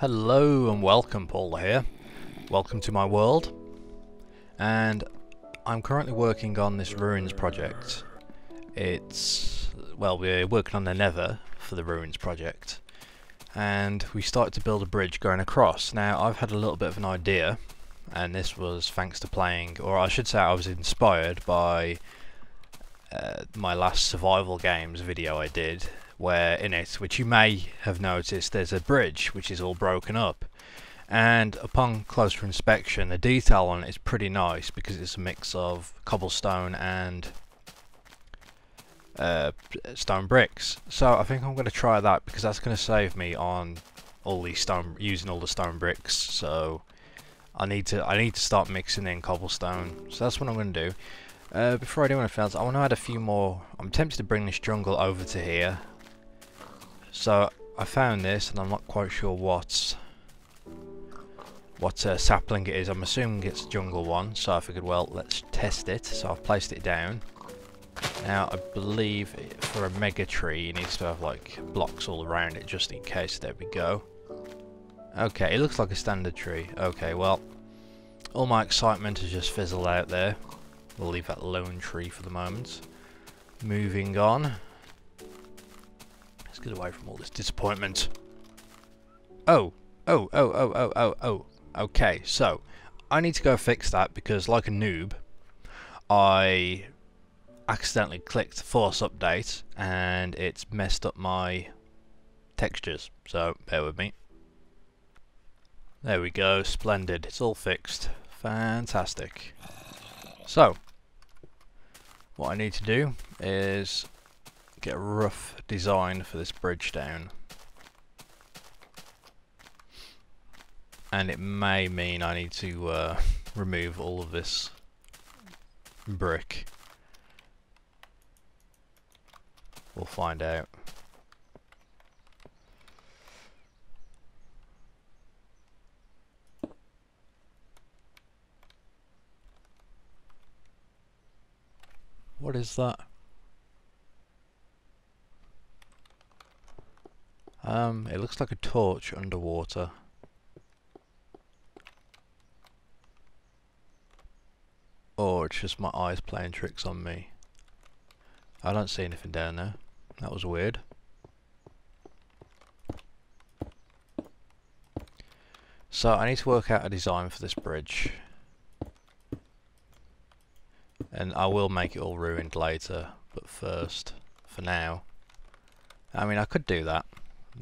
Hello and welcome, Paul here. Welcome to my world. And I'm currently working on this ruins project. It's, well, we're working on the nether for the ruins project. And we started to build a bridge going across. Now, I've had a little bit of an idea, and this was thanks to playing, or I should say I was inspired by uh, my last survival games video I did where in it, which you may have noticed, there's a bridge which is all broken up. And upon closer inspection, the detail on it is pretty nice because it's a mix of cobblestone and uh, stone bricks. So I think I'm going to try that because that's going to save me on all these stone, using all the stone bricks. So I need to, I need to start mixing in cobblestone. So that's what I'm going to do. Uh, before I do anything else, I want to add a few more. I'm tempted to bring this jungle over to here so I found this and I'm not quite sure what what uh, sapling it is. I'm assuming it's jungle one, so I figured, well, let's test it. So I've placed it down. Now, I believe for a mega tree, it needs to have like blocks all around it, just in case. There we go. Okay, it looks like a standard tree. Okay, well, all my excitement has just fizzled out there. We'll leave that lone tree for the moment. Moving on get away from all this disappointment. Oh, oh, oh, oh, oh, oh, oh. Okay, so I need to go fix that because, like a noob, I accidentally clicked force update and it's messed up my textures. So bear with me. There we go, splendid. It's all fixed. Fantastic. So, what I need to do is get a rough design for this bridge down. And it may mean I need to uh, remove all of this brick. We'll find out. What is that? Um, it looks like a torch underwater. Or it's just my eyes playing tricks on me. I don't see anything down there. That was weird. So I need to work out a design for this bridge. And I will make it all ruined later, but first, for now. I mean, I could do that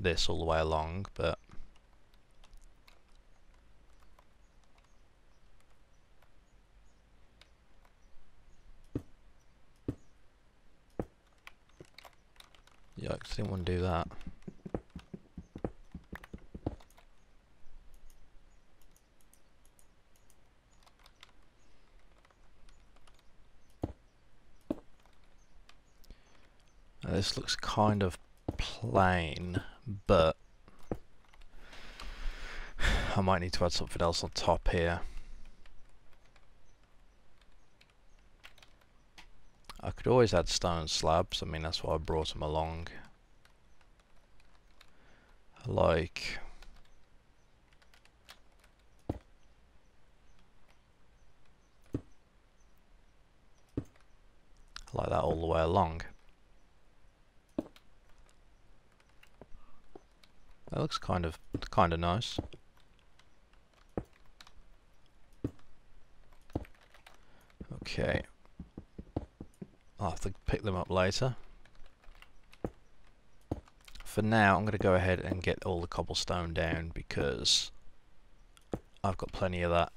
this all the way along, but Yikes, didn't want to do that. This looks kind of plain but I might need to add something else on top here. I could always add stone slabs, I mean that's why I brought them along. Like... Like that all the way along. That looks kind of kind of nice. Okay. I'll have to pick them up later. For now, I'm going to go ahead and get all the cobblestone down because I've got plenty of that.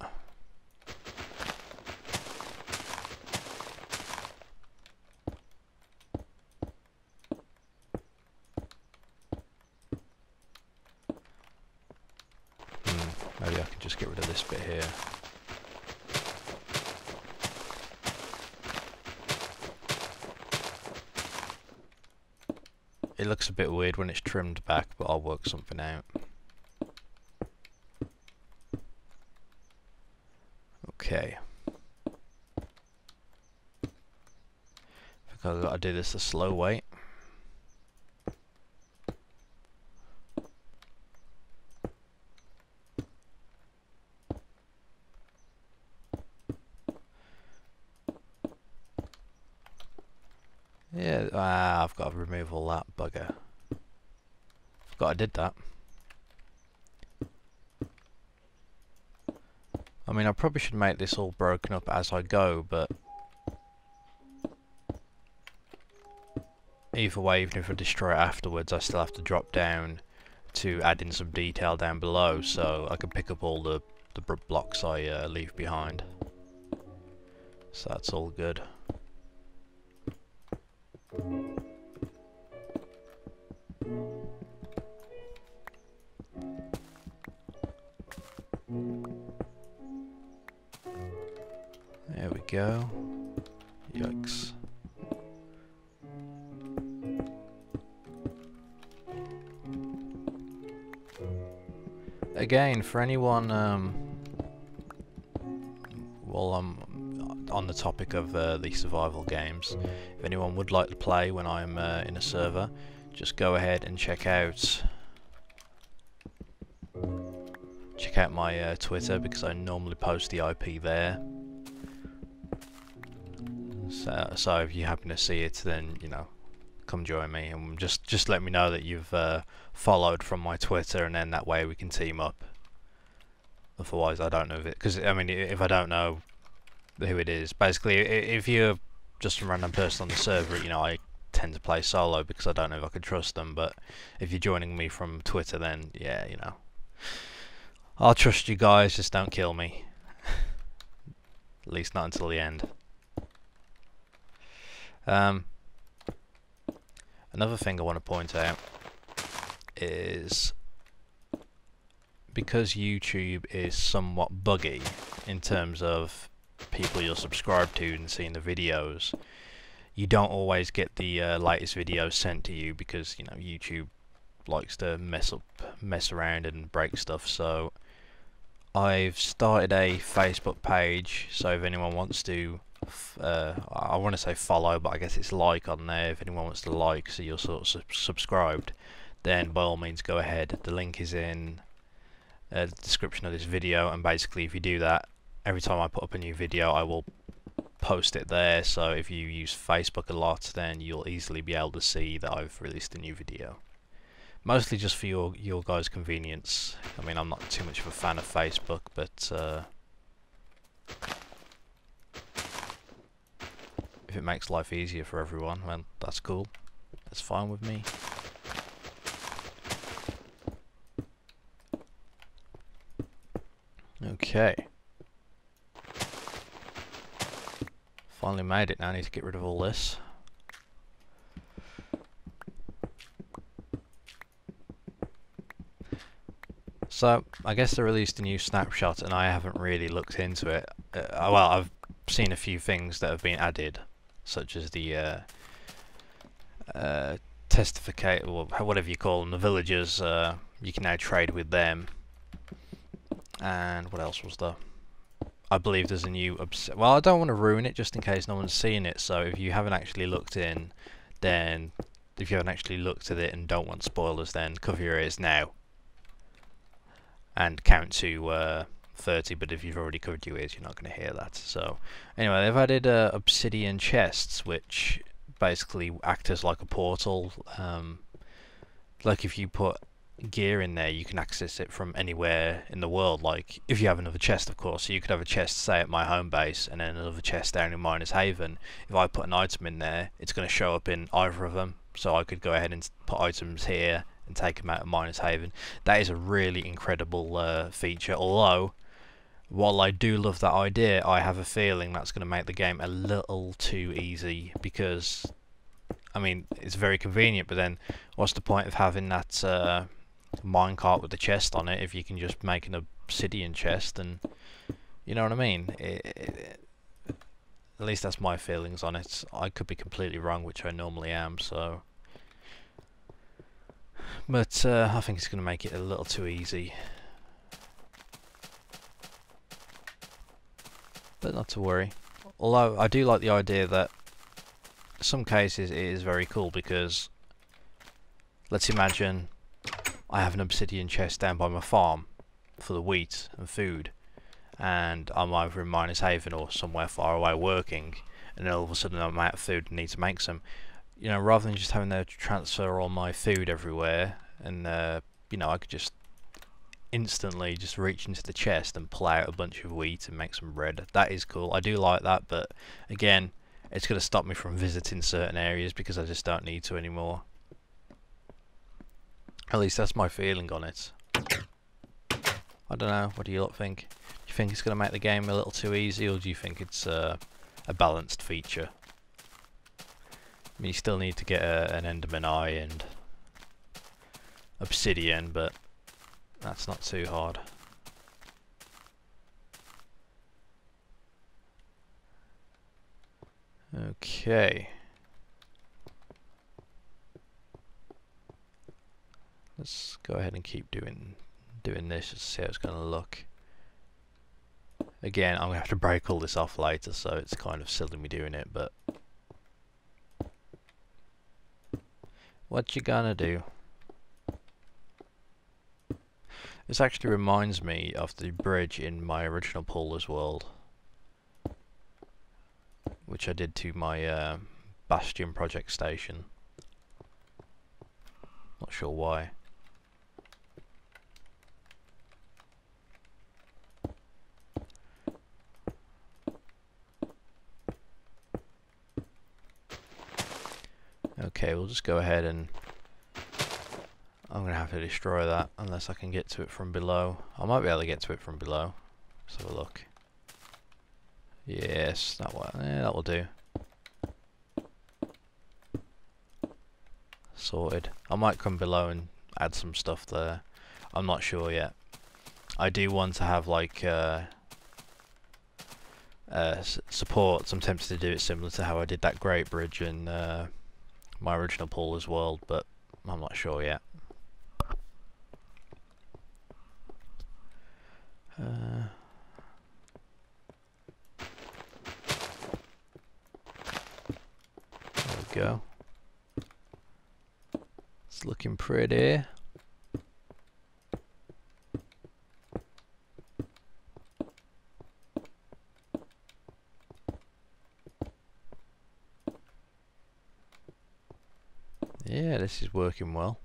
It looks a bit weird when it's trimmed back, but I'll work something out. Okay. I think I've got to do this the slow way. Ah, I've got to remove all that bugger. Forgot I did that. I mean, I probably should make this all broken up as I go, but... Either way, even if I destroy it afterwards, I still have to drop down to add in some detail down below, so I can pick up all the, the blocks I uh, leave behind. So that's all good. There we go. Yikes. Again, for anyone, um, well, I'm on the topic of uh, the survival games, if anyone would like to play when I'm uh, in a server, just go ahead and check out check out my uh, Twitter because I normally post the IP there. So, so if you happen to see it, then you know, come join me and just just let me know that you've uh, followed from my Twitter, and then that way we can team up. Otherwise, I don't know if it because I mean, if I don't know who it is, basically, if you're just a random person on the server, you know, I tend to play solo because I don't know if I can trust them. But if you're joining me from Twitter, then yeah, you know. I'll trust you guys, just don't kill me. At least not until the end. Um, another thing I want to point out is because YouTube is somewhat buggy in terms of people you're subscribed to and seeing the videos, you don't always get the uh, latest videos sent to you because you know YouTube likes to mess up, mess around and break stuff. So I've started a Facebook page, so if anyone wants to, uh, I want to say follow, but I guess it's like on there. If anyone wants to like, so you're sort of su subscribed, then by all means go ahead. The link is in uh, the description of this video, and basically if you do that, every time I put up a new video, I will post it there. So if you use Facebook a lot, then you'll easily be able to see that I've released a new video mostly just for your your guys' convenience. I mean, I'm not too much of a fan of Facebook, but uh, if it makes life easier for everyone, well, that's cool. That's fine with me. Okay. Finally made it now, I need to get rid of all this. So, I guess they released a new snapshot and I haven't really looked into it. Uh, well, I've seen a few things that have been added, such as the uh, uh, testificate, or whatever you call them, the villagers, uh, you can now trade with them. And what else was there? I believe there's a new... Obs well, I don't want to ruin it just in case no one's seen it, so if you haven't actually looked in, then if you haven't actually looked at it and don't want spoilers, then cover your ears now. And count to uh, 30 but if you've already covered your ears you're not going to hear that so. Anyway they've added uh, obsidian chests which basically act as like a portal um, like if you put gear in there you can access it from anywhere in the world. Like if you have another chest of course so you could have a chest say at my home base and then another chest down in Miners Haven. If I put an item in there it's going to show up in either of them so I could go ahead and put items here and take them out of Miners Haven. That is a really incredible uh, feature, although while I do love that idea, I have a feeling that's going to make the game a little too easy because, I mean, it's very convenient, but then what's the point of having that uh, minecart with the chest on it if you can just make an obsidian chest and, you know what I mean? It, it, at least that's my feelings on it. I could be completely wrong, which I normally am, so... But uh, I think it's going to make it a little too easy. But not to worry. Although I do like the idea that some cases it is very cool because let's imagine I have an obsidian chest down by my farm for the wheat and food and I'm either in Miners Haven or somewhere far away working and then all of a sudden I'm out of food and need to make some you know, rather than just having to transfer all my food everywhere, and uh, you know, I could just instantly just reach into the chest and pull out a bunch of wheat and make some bread. That is cool. I do like that, but again, it's going to stop me from visiting certain areas because I just don't need to anymore. At least that's my feeling on it. I don't know, what do you lot think? Do you think it's going to make the game a little too easy or do you think it's uh, a balanced feature? I mean, you still need to get a, an Enderman Eye and Obsidian, but that's not too hard. Okay. Let's go ahead and keep doing doing this just to see how it's going to look. Again, I'm going to have to break all this off later, so it's kind of silly me doing it, but... What you gonna do? This actually reminds me of the bridge in my original Pauleh's World. Which I did to my uh, Bastion project station. Not sure why. Okay, we'll just go ahead and I'm going to have to destroy that unless I can get to it from below. I might be able to get to it from below. Let's have a look. Yes, that will, yeah, that will do. Sorted. I might come below and add some stuff there. I'm not sure yet. I do want to have like uh, uh, support. I'm tempted to do it similar to how I did that Great Bridge in uh, my original Pauleh's World, but I'm not sure yet. Uh, there we go. It's looking pretty. Yeah, this working well.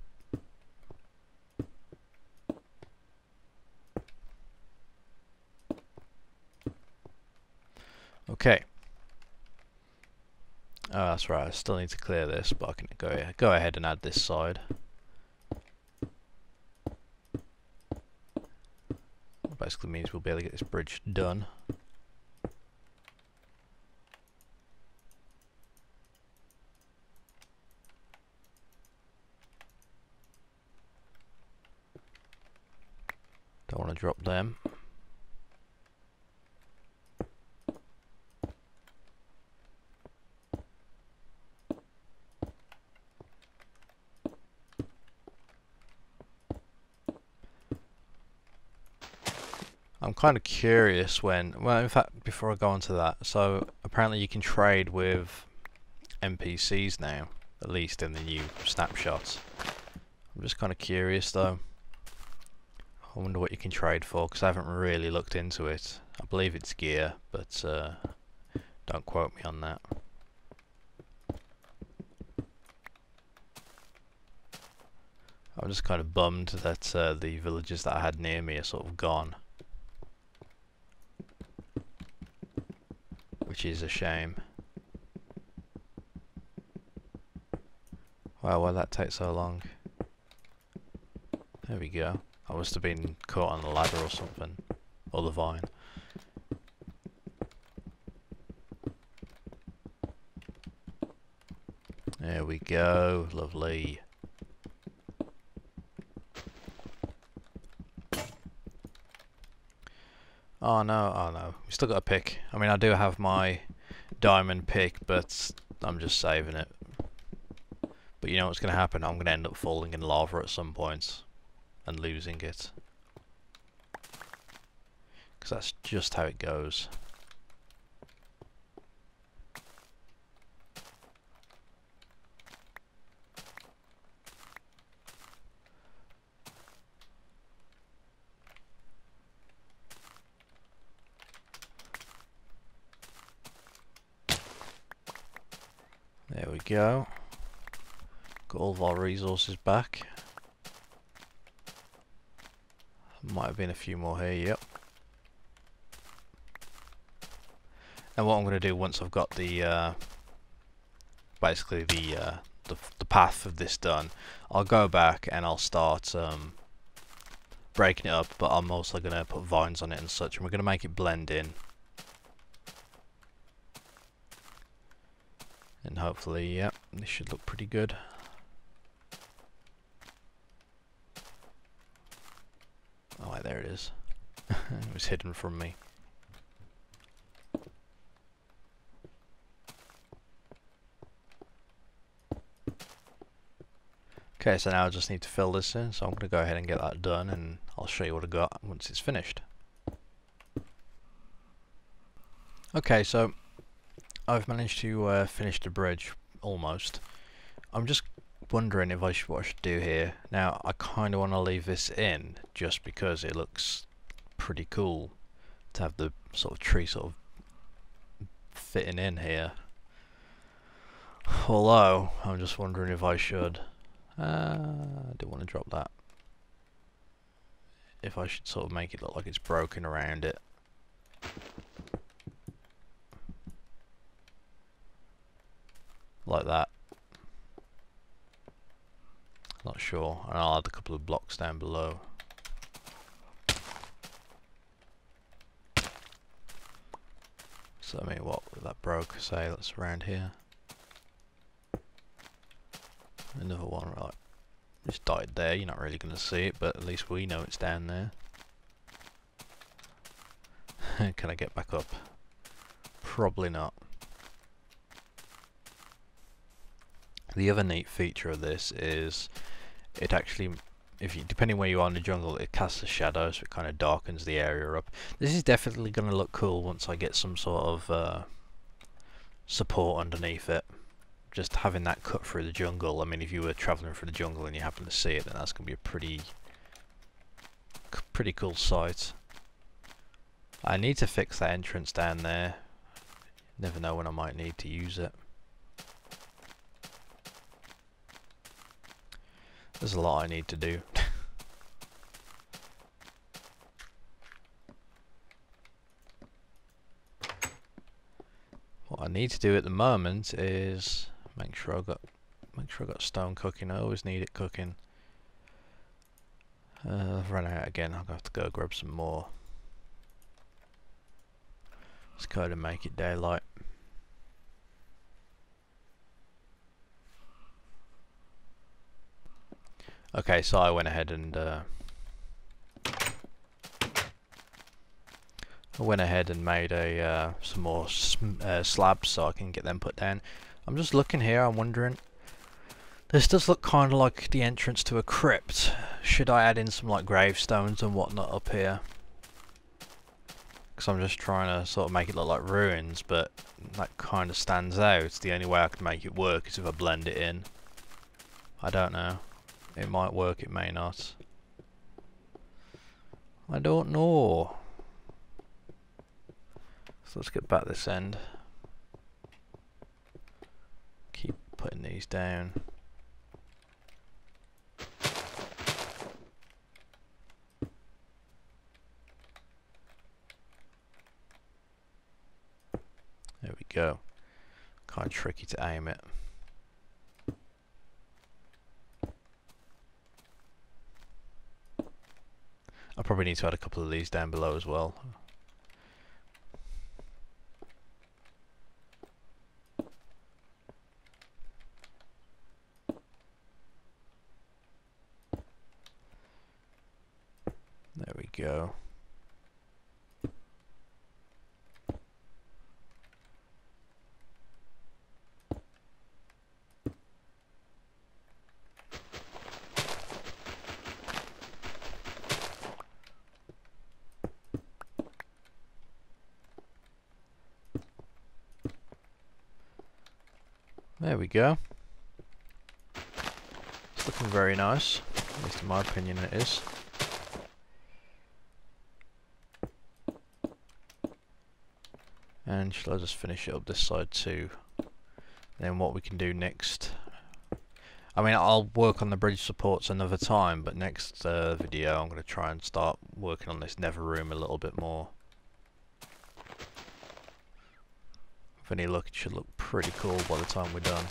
Okay. Oh, that's right. I still need to clear this, but I can go go ahead and add this side. Basically means we'll be able to get this bridge done. Don't want to drop them. I'm kind of curious when, well in fact before I go on to that, so apparently you can trade with NPCs now, at least in the new snapshots. I'm just kind of curious though. I wonder what you can trade for, because I haven't really looked into it. I believe it's gear, but uh, don't quote me on that. I'm just kind of bummed that uh, the villages that I had near me are sort of gone. Which is a shame. Wow, why that take so long? There we go. I must have been caught on the ladder or something. Or the vine. There we go. Lovely. Oh no, oh no. We still got a pick. I mean, I do have my diamond pick, but I'm just saving it. But you know what's going to happen? I'm going to end up falling in lava at some point and losing it. Because that's just how it goes. Go. Got all of our resources back. Might have been a few more here, yep. And what I'm going to do once I've got the, uh, basically the, uh, the, the path of this done, I'll go back and I'll start um, breaking it up, but I'm also going to put vines on it and such, and we're going to make it blend in. And hopefully, yep, this should look pretty good. Oh, there it is. it was hidden from me. Okay, so now I just need to fill this in, so I'm going to go ahead and get that done, and I'll show you what I got once it's finished. Okay, so I've managed to uh, finish the bridge, almost. I'm just wondering if I should, what I should do here. Now, I kind of want to leave this in, just because it looks pretty cool to have the sort of tree sort of fitting in here. Although, I'm just wondering if I should uh, I don't want to drop that. If I should sort of make it look like it's broken around it. Like that. Not sure. And I'll add a couple of blocks down below. So I mean what that broke, say that's around here. Another one, right. Just died there, you're not really going to see it, but at least we know it's down there. Can I get back up? Probably not. The other neat feature of this is it actually, if you depending where you are in the jungle, it casts a shadow, so it kind of darkens the area up. This is definitely going to look cool once I get some sort of uh, support underneath it just having that cut through the jungle, I mean if you were travelling through the jungle and you happen to see it then that's going to be a pretty pretty cool sight. I need to fix that entrance down there. Never know when I might need to use it. There's a lot I need to do. what I need to do at the moment is Make sure I got make sure I got stone cooking. I always need it cooking. Uh, I've run out again. I'll have to go grab some more. Let's go to make it daylight. Okay, so I went ahead and uh, I went ahead and made a uh, some more uh, slabs so I can get them put down. I'm just looking here, I'm wondering. This does look kind of like the entrance to a crypt. Should I add in some like gravestones and whatnot up here? Because I'm just trying to sort of make it look like ruins, but that kind of stands out. The only way I can make it work is if I blend it in. I don't know. It might work, it may not. I don't know. So let's get back this end. Keep putting these down. There we go. Kind of tricky to aim it. Probably need to add a couple of these down below as well. There we go. There we go. It's looking very nice. At least in my opinion it is. And shall I just finish it up this side too? Then what we can do next... I mean, I'll work on the bridge supports another time, but next uh, video I'm going to try and start working on this nether room a little bit more. With any luck, it should look pretty cool by the time we're done.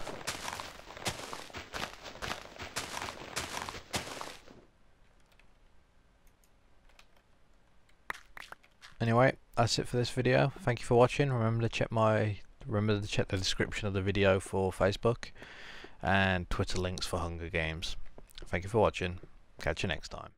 Anyway, that's it for this video. Thank you for watching. Remember to check my remember to check the description of the video for Facebook and Twitter links for Hunger Games. Thank you for watching. Catch you next time.